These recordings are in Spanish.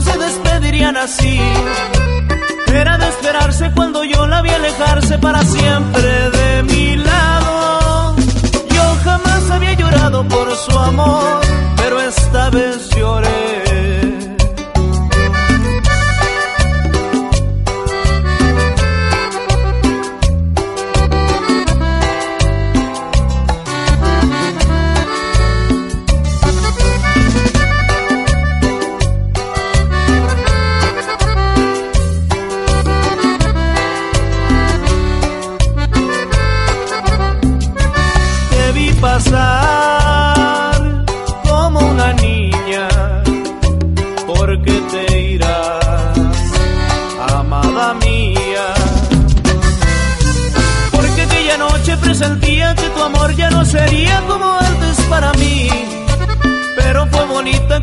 se despedirían así. Era de esperarse cuando yo la vi alejarse para siempre de mi lado. Yo jamás había llorado por su amor, pero esta vez lloré.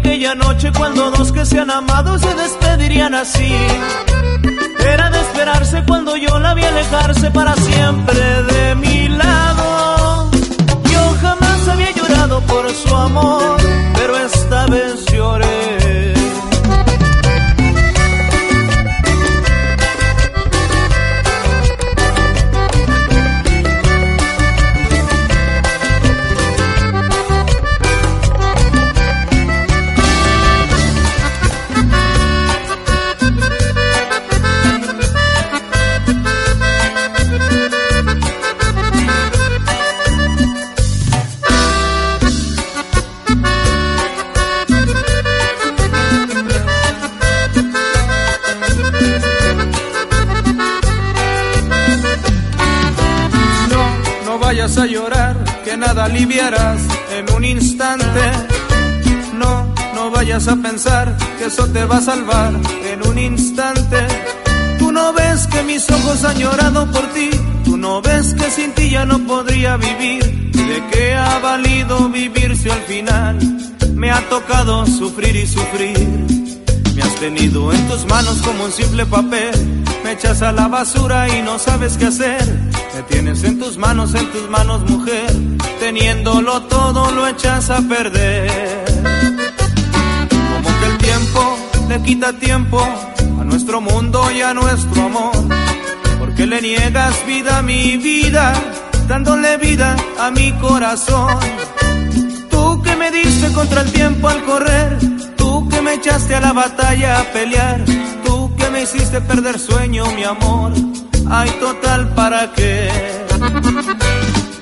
Aquella noche cuando dos que se han amado se despedirían así. Era de esperarse cuando yo la vi alejarse para siempre de mi lado. Yo jamás había llorado por su amor, pero esta vez aliviarás en un instante. No, no vayas a pensar que eso te va a salvar en un instante. Tú no ves que mis ojos han llorado por ti, tú no ves que sin ti ya no podría vivir. ¿De qué ha valido vivir si al final me ha tocado sufrir y sufrir? Me has tenido en tus manos como un simple papel. Echas a la basura y no sabes qué hacer. Me tienes en tus manos, en tus manos, mujer. Teniéndolo todo lo echas a perder. Como que el tiempo le quita tiempo a nuestro mundo y a nuestro amor. Porque le niegas vida a mi vida, dándole vida a mi corazón. Tú que me diste contra el tiempo al correr, tú que me echaste a la batalla a pelear, me hiciste perder sueño, mi amor. Ay, total, ¿para qué?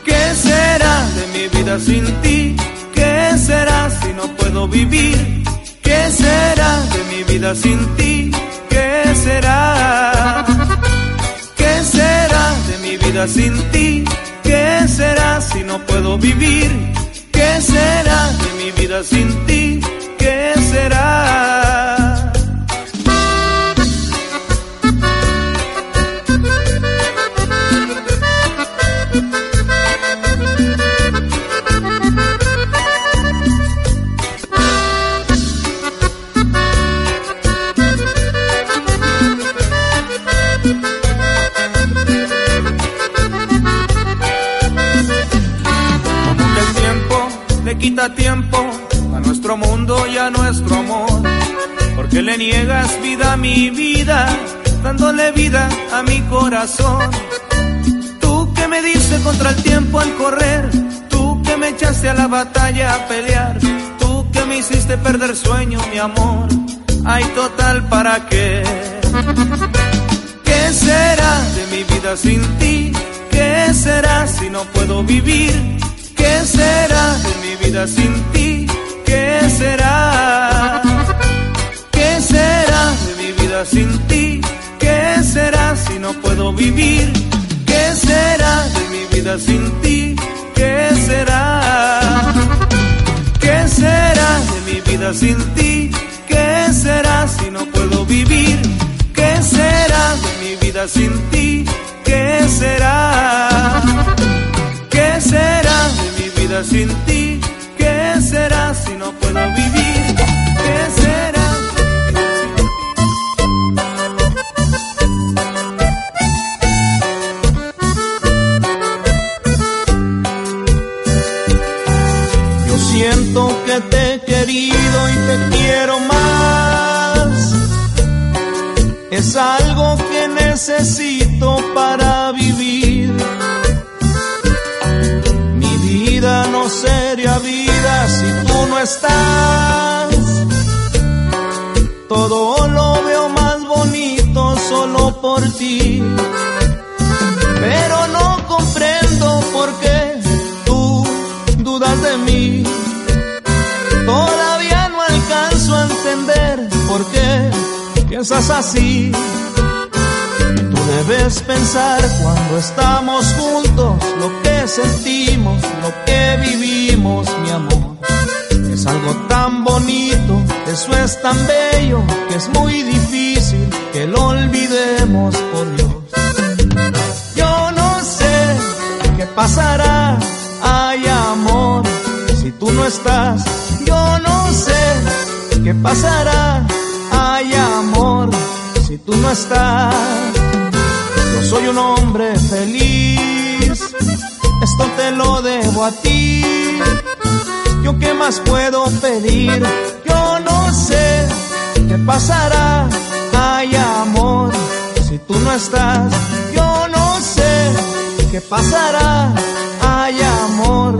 ¿Qué será de mi vida sin ti? ¿Qué será si no puedo vivir? ¿Qué será de mi vida sin ti? ¿Qué será? ¿Qué será de mi vida sin ti? ¿Qué será si no puedo vivir? ¿Qué será de mi vida sin ti? ¿Qué será? Porque le niegas vida a mi vida, dándole vida a mi corazón. Tú que me diste contra el tiempo al correr, tú que me echaste a la batalla a pelear, tú que me hiciste perder sueño, mi amor. Ay, total, ¿para qué? ¿Qué será de mi vida sin ti? ¿Qué será si no puedo vivir? ¿Qué será de mi vida sin ti? ¿Qué será? sin ti? ¿Qué será si no puedo vivir? ¿Qué será de mi vida sin ti? ¿Qué será? ¿Qué será de mi vida sin ti? ¿Qué será si no puedo vivir? ¿Qué será de mi vida sin ti? ¿Qué será? ¿Qué será de mi vida sin ti? ¿Qué será si no puedo vivir? Es algo que necesito para vivir no sería vida si tú no estás. Todo lo veo más bonito solo por ti. Pero no piensas así. Debes pensar cuando estamos juntos lo que sentimos, lo que vivimos, mi amor. Es algo tan bonito, eso es tan bello, que es muy difícil que lo olvidemos por Dios. Yo no sé qué pasará, ay amor, si tú no estás. Yo no sé qué pasará, ay amor, si tú no estás soy un hombre feliz, esto te lo debo a ti. ¿Yo qué más puedo pedir? Yo no sé qué pasará, ay amor, si tú no estás. Yo no sé qué pasará, ay amor,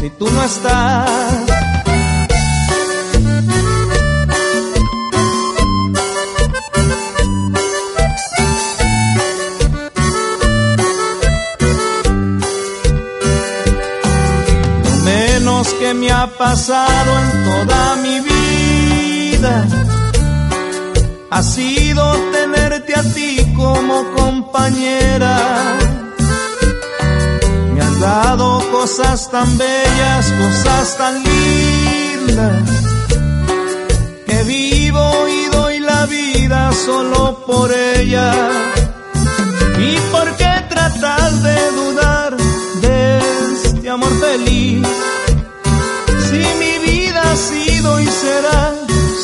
si tú no estás. Me ha pasado en toda mi vida ha sido tenerte a ti como compañera. Me has dado cosas tan bellas, cosas tan lindas, que vivo y doy la vida solo por ella. ¿Y por qué tratas de dudar de este amor feliz? Sido y será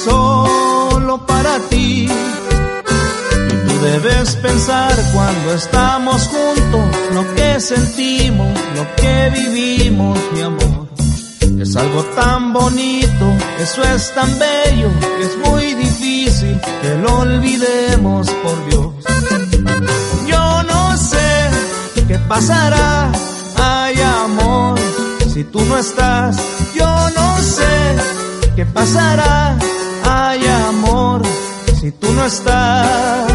solo para ti. Y tú debes pensar cuando estamos juntos lo que sentimos, lo que vivimos, mi amor. Es algo tan bonito, eso es tan bello, que es muy difícil que lo olvidemos por Dios. Yo no sé qué pasará, si tú no estás, yo no sé qué pasará. Ay, amor, si tú no estás,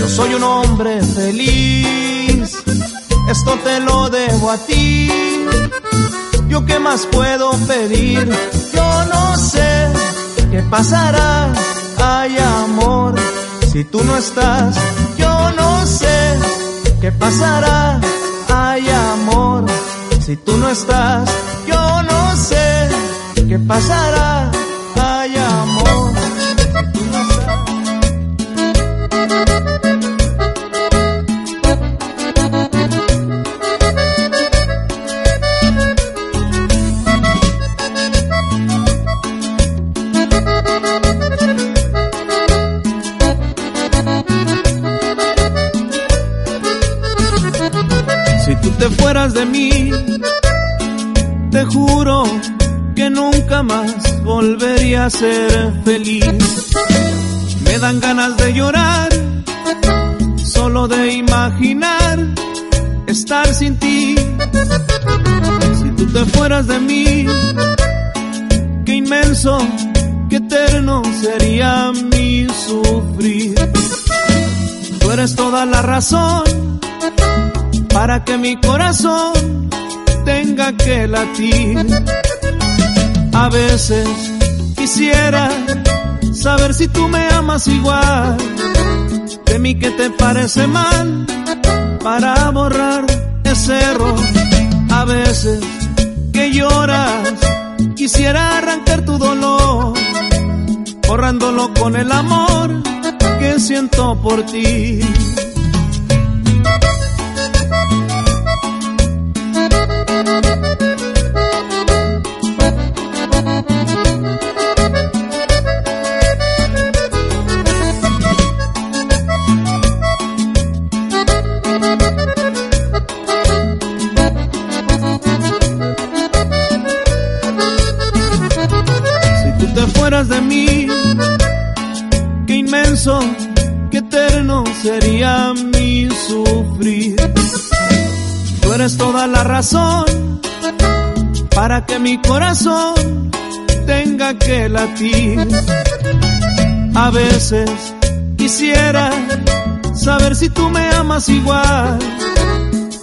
yo soy un hombre feliz. Esto te lo debo a ti. ¿Yo qué más puedo pedir? Yo no sé qué pasará. Ay, amor, si tú no estás, yo no sé qué pasará. Si tú no estás, yo no sé qué pasará. Ser feliz. Me dan ganas de llorar, solo de imaginar estar sin ti. Si tú te fueras de mí, qué inmenso, qué eterno sería mi sufrir. Tú eres toda la razón para que mi corazón tenga que latir. A veces quisiera saber si tú me amas igual, de mí que te parece mal, para borrar ese error. A veces que lloras, quisiera arrancar tu dolor, borrándolo con el amor que siento por ti. Sería mi sufrir. Tú eres toda la razón para que mi corazón tenga que latir. A veces quisiera saber si tú me amas igual.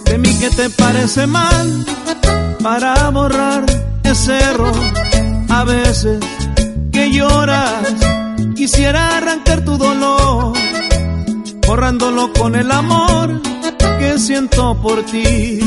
De mí que te parece mal para borrar ese error. A veces que lloras, quisiera arrancar tu dolor, borrándolo con el amor que siento por ti.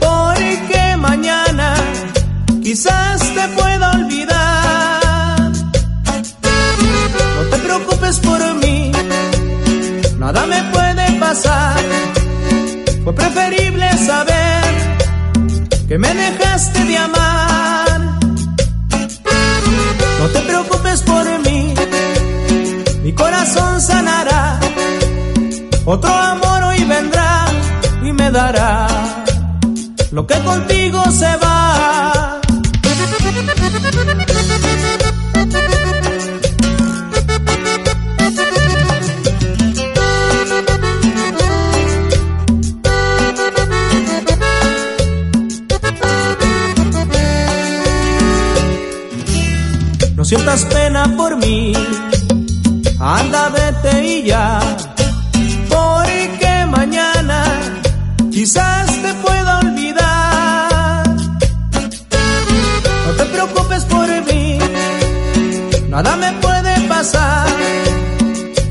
porque mañana quizás te pueda olvidar. No te preocupes por mí, nada me puede pasar. Fue preferible saber que me dejaste de amar. No te preocupes por mí, mi corazón sanará. Otro Lo que contigo se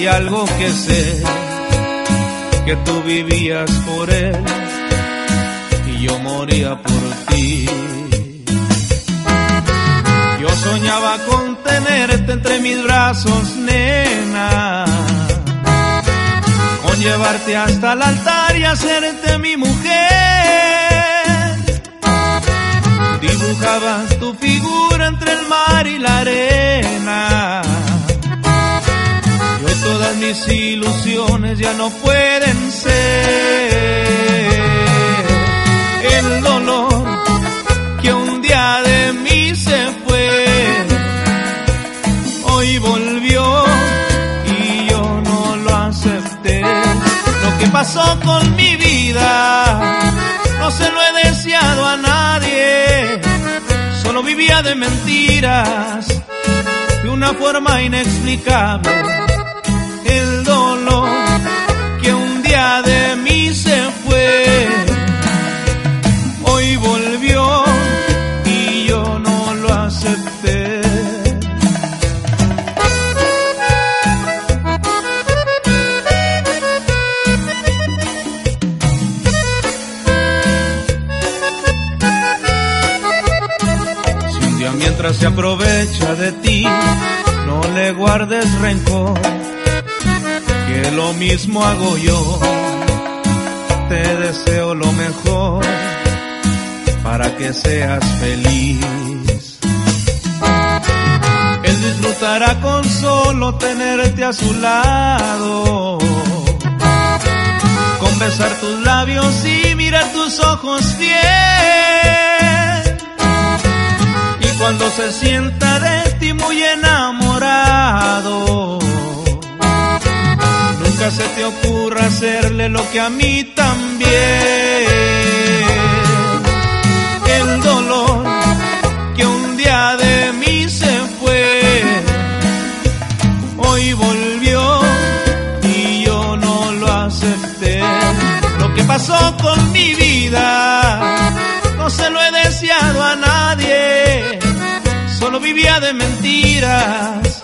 hay algo que sé, que tú vivías por él y yo moría por ti. Yo soñaba con tenerte entre mis brazos, nena llevarte hasta el altar y hacerte mi mujer. Dibujabas tu figura entre el mar y la arena. Y hoy todas mis ilusiones ya no pueden ser. El dolor que un día de mí se fue, hoy volvió ¿Qué pasó con mi vida? No se lo he deseado a nadie, solo vivía de mentiras, de una forma inexplicable el dolor que un día de mí se fue. Hoy volvió y yo no lo acepté. Si un día mientras se aprovecha de ti, no le guardes rencor lo mismo hago yo. Te deseo lo mejor para que seas feliz. Él disfrutará con solo tenerte a su lado, con besar tus labios y mirar tus ojos bien. Y cuando se sienta de ti muy enamorado, nunca se te ocurra hacerle lo que a mí también el dolor que un día de mí se fue. Hoy volvió y yo no lo acepté. Lo que pasó con mi vida no se lo he deseado a nadie. Solo vivía de mentiras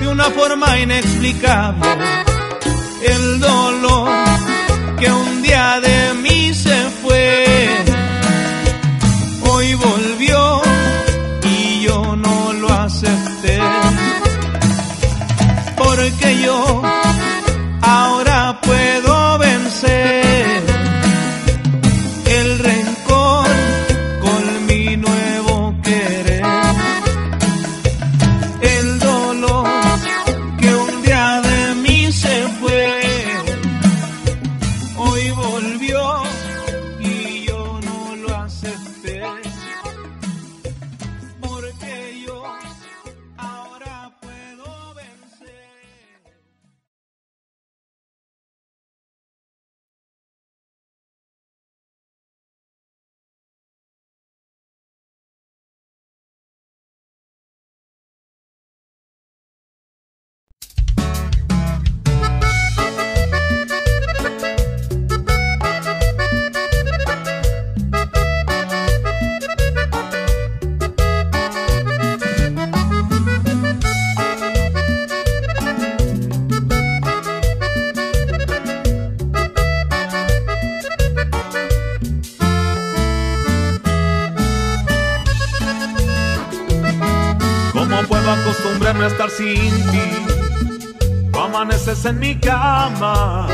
de una forma inexplicable. El dolor que un día de mí se fue y volvió y yo no lo acepté. Porque yo ahora sin ti? Tú amaneces en mi cama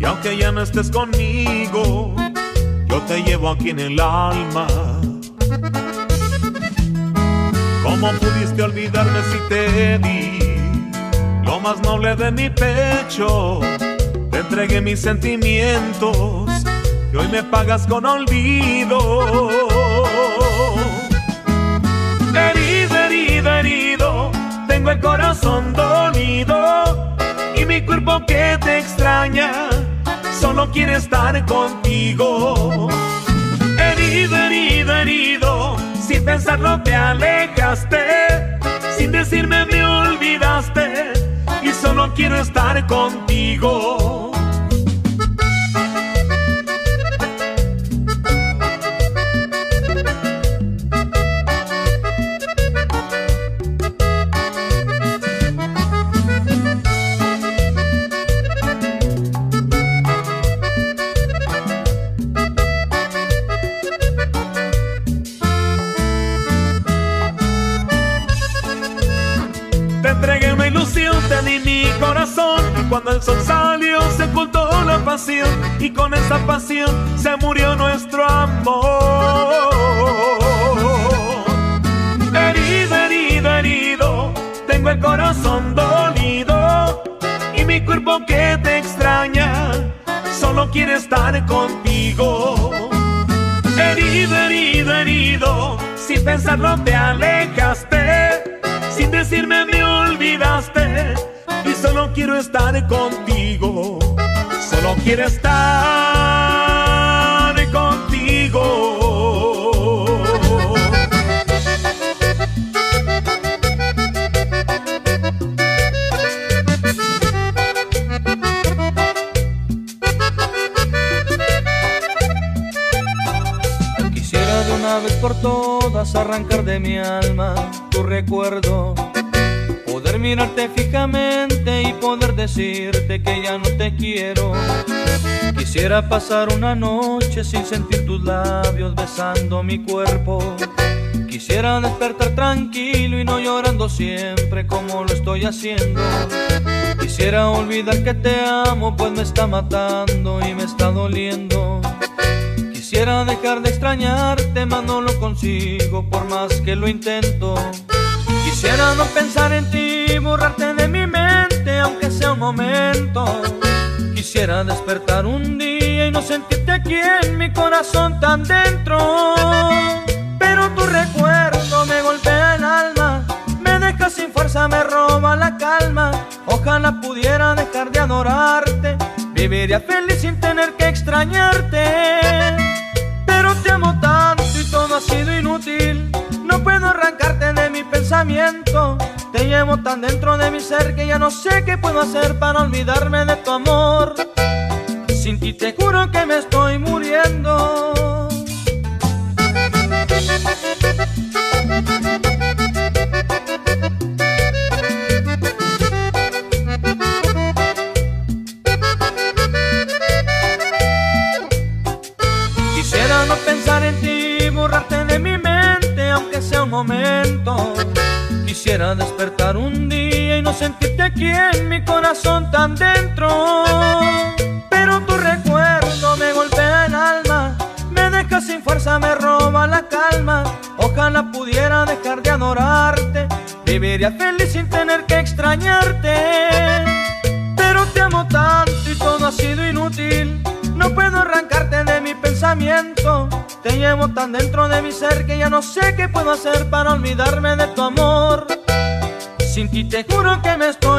y aunque ya no estés conmigo, yo te llevo aquí en el alma. ¿Cómo pudiste olvidarme si te di lo más noble de mi pecho? Te entregué mis sentimientos y hoy me pagas con olvido. El corazón dolido y mi cuerpo que te extraña, solo quiere estar contigo. Herido, herido, herido, sin pensarlo te alejaste, sin decirme me olvidaste y solo quiero estar contigo. El sol salió, se ocultó la pasión. Y con esa pasión se murió nuestro amor. Herido, herido, herido, tengo el corazón dolido. Y mi cuerpo que te extraña, solo quiere estar contigo. Herido, herido, herido, sin pensarlo te alejaste, sin decirme me olvidaste quiero estar contigo, solo quiero estar contigo. Quisiera de una vez por todas arrancar de mi alma tu recuerdo. Mirarte fijamente y poder decirte que ya no te quiero. Quisiera pasar una noche sin sentir tus labios besando mi cuerpo. Quisiera despertar tranquilo y no llorando siempre como lo estoy haciendo. Quisiera olvidar que te amo, pues me está matando y me está doliendo. Quisiera dejar de extrañarte, mas no lo consigo por más que lo intento. Quisiera no pensar en ti, borrarte de mi mente, aunque sea un momento. Quisiera despertar un día y no sentirte aquí en mi corazón tan dentro. Pero tu recuerdo me golpea el alma, me deja sin fuerza, me roba la calma. Ojalá pudiera dejar de adorarte, viviría feliz sin tener que extrañarte Te llevo tan dentro de mi ser que ya no sé qué puedo hacer para olvidarme de tu amor. Sin ti te juro que me estoy tan dentro de mi ser que ya no sé qué puedo hacer para olvidarme de tu amor. Sin ti te juro que me estoy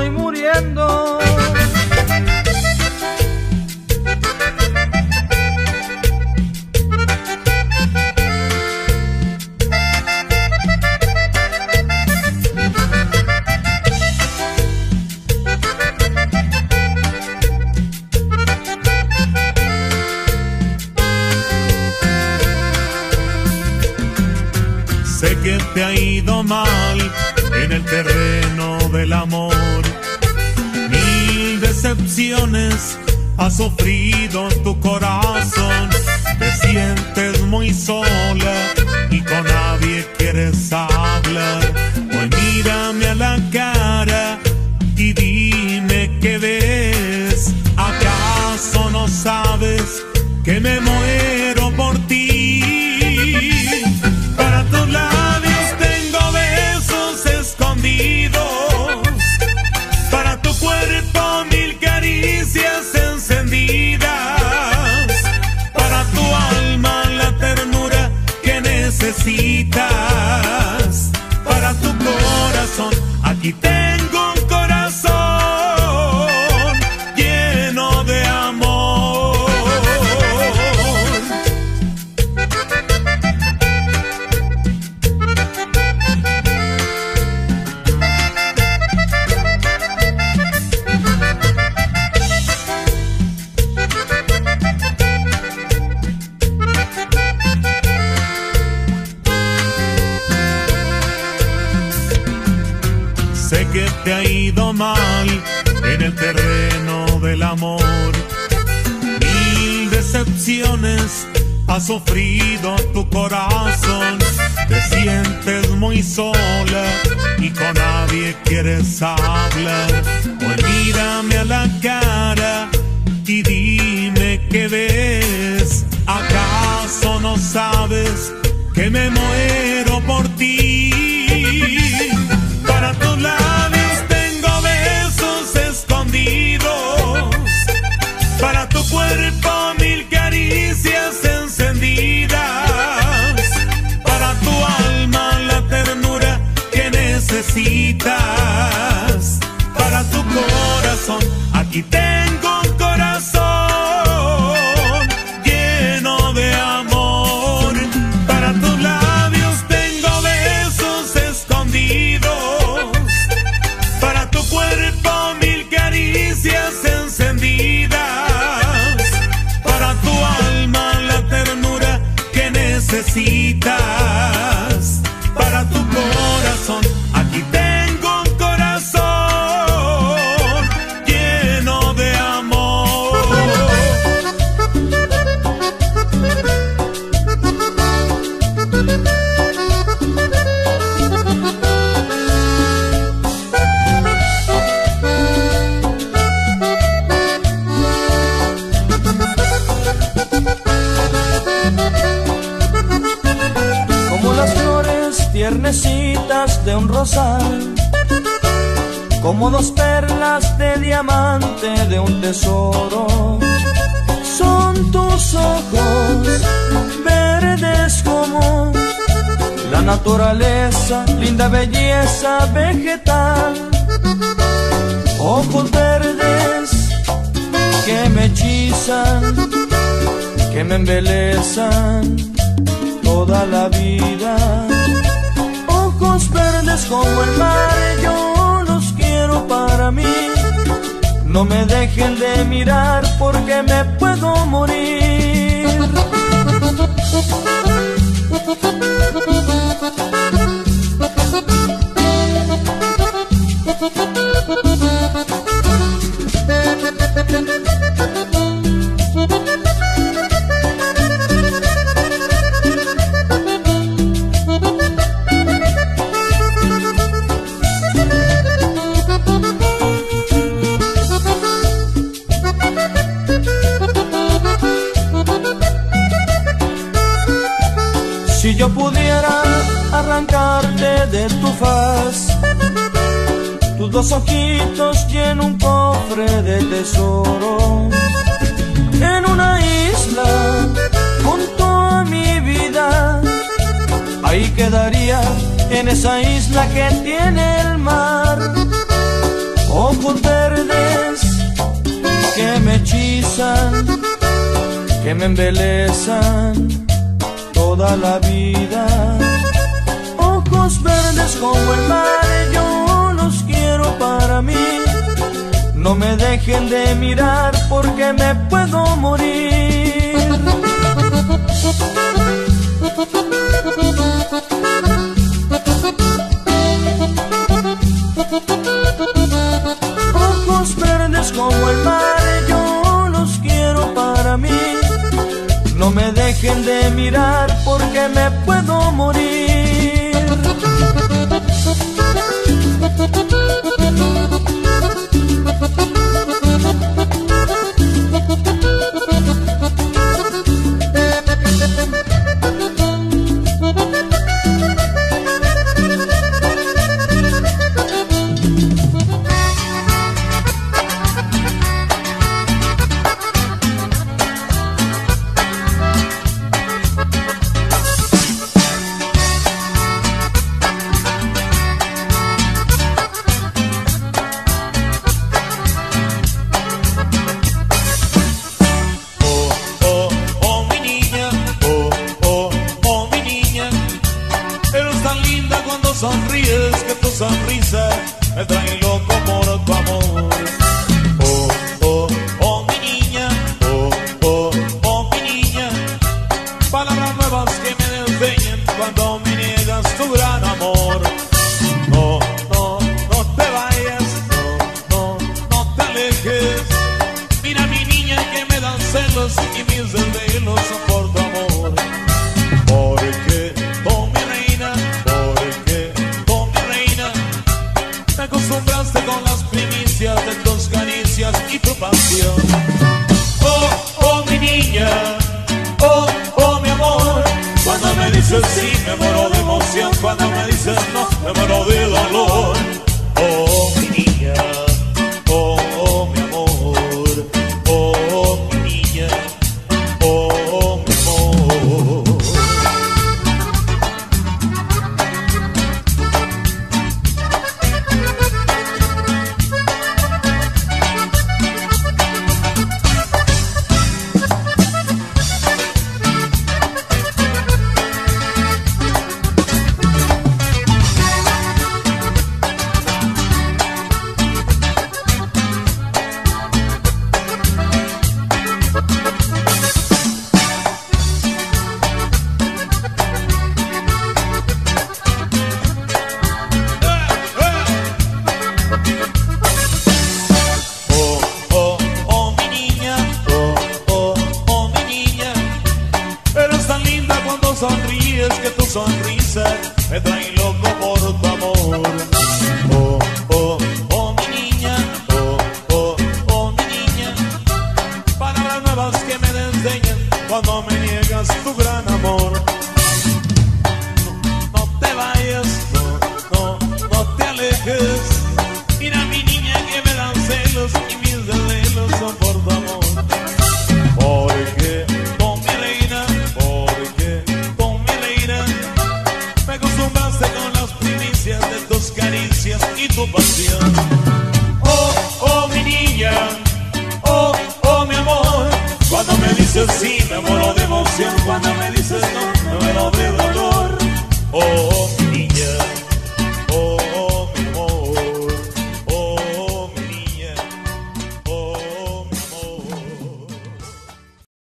qué ves. ¿Acaso no sabes que me muero por ti? Para tu lado para tu cuerpo mil caricias encendidas, para tu alma la ternura que necesitas, para tu corazón aquí tengo naturaleza, linda belleza vegetal. Ojos verdes que me hechizan, que me embelezan toda la vida. Ojos verdes como el mar, yo los quiero para mí. No me dejen de mirar porque me puedo que me embelezan toda la vida. Ojos verdes como el mar, yo los quiero para mí. No me dejen de mirar porque me puedo morir. Ojos verdes como el mar No me dejen de mirar porque me puedo morir. sonríes, que tu sonrisa me trae